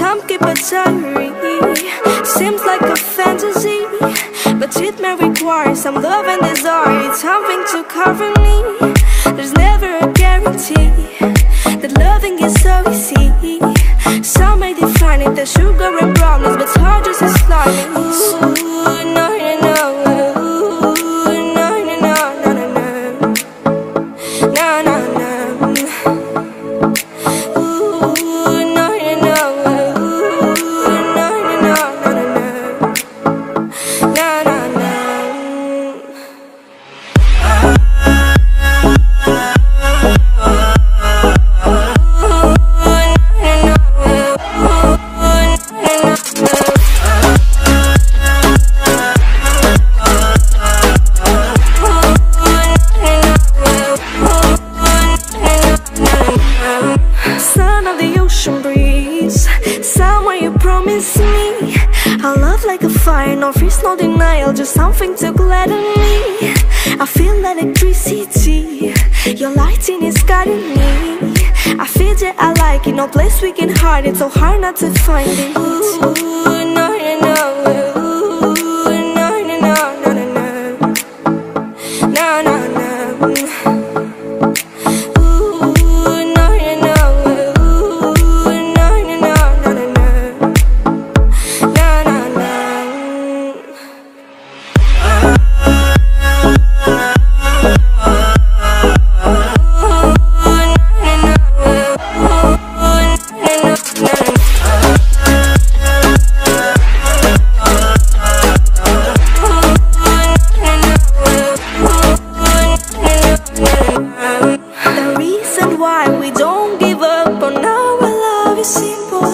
Time keep a diary. Seems like a fantasy But it may require some love and desire. It's Something to cover me. There's never a guarantee That loving is so easy. Some may define it as sugar and brownies But hard just as slimy of the ocean breeze. Somewhere you promise me. A love like a fire, no fears, no denial Just something to gladden me. I feel electricity. Your lighting is guiding me. I feel that I like it, no place we can hide It's So hard not to find it. Ooh, no, no, no. Ooh, no, no, no, no, no, no No, no, why we don't give up on our love is simple.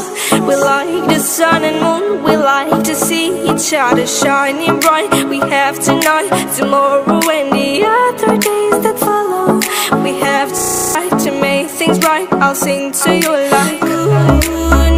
We like the sun and moon, we like to see each other shining bright. We have tonight, tomorrow, and the other days that follow. We have to to make things right. I'll sing to you like